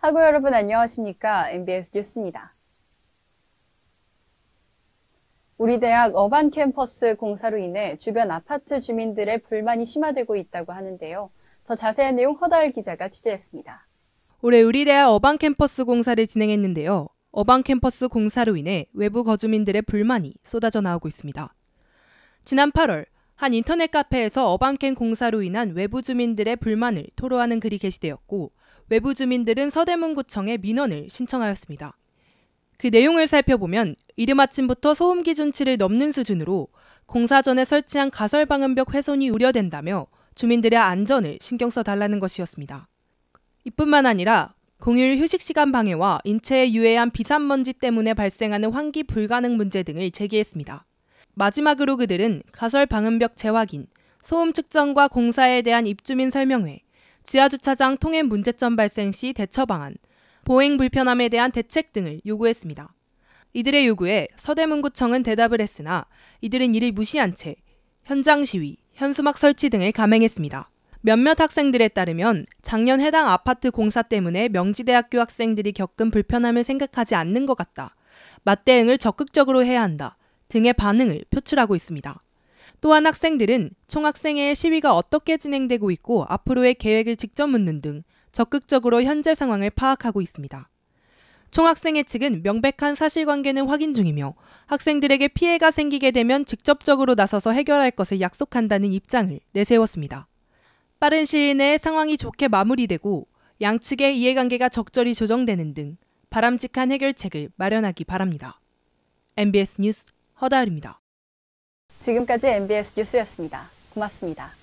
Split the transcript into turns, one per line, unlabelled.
학우 여러분 안녕하십니까? MBS 뉴스입니다. 우리 대학 어반 캠퍼스 공사로 인해 주변 아파트 주민들의 불만이 심화되고 있다고 하는데요. 더 자세한 내용 허다을 기자가 취재했습니다.
올해 우리 대학 어반 캠퍼스 공사를 진행했는데요. 어반 캠퍼스 공사로 인해 외부 거주민들의 불만이 쏟아져 나오고 있습니다. 지난 8월 한 인터넷 카페에서 어반캠 공사로 인한 외부 주민들의 불만을 토로하는 글이 게시되었고 외부 주민들은 서대문구청에 민원을 신청하였습니다. 그 내용을 살펴보면 이른 아침부터 소음 기준치를 넘는 수준으로 공사 전에 설치한 가설 방음벽 훼손이 우려된다며 주민들의 안전을 신경 써 달라는 것이었습니다. 이뿐만 아니라 공휴일 휴식 시간 방해와 인체에 유해한 비산먼지 때문에 발생하는 환기 불가능 문제 등을 제기했습니다. 마지막으로 그들은 가설 방음벽 재확인, 소음 측정과 공사에 대한 입주민 설명회, 지하주차장 통행 문제점 발생 시 대처 방안, 보행 불편함에 대한 대책 등을 요구했습니다. 이들의 요구에 서대문구청은 대답을 했으나 이들은 이를 무시한 채 현장 시위, 현수막 설치 등을 감행했습니다. 몇몇 학생들에 따르면 작년 해당 아파트 공사 때문에 명지대학교 학생들이 겪은 불편함을 생각하지 않는 것 같다. 맞대응을 적극적으로 해야 한다. 등의 반응을 표출하고 있습니다. 또한 학생들은 총학생회의 시위가 어떻게 진행되고 있고 앞으로의 계획을 직접 묻는 등 적극적으로 현재 상황을 파악하고 있습니다. 총학생회 측은 명백한 사실관계는 확인 중이며 학생들에게 피해가 생기게 되면 직접적으로 나서서 해결할 것을 약속한다는 입장을 내세웠습니다. 빠른 시일 내에 상황이 좋게 마무리되고 양측의 이해관계가 적절히 조정되는 등 바람직한 해결책을 마련하기 바랍니다. MBS 뉴스 허다을입니다.
지금까지 MBS 뉴스였습니다. 고맙습니다.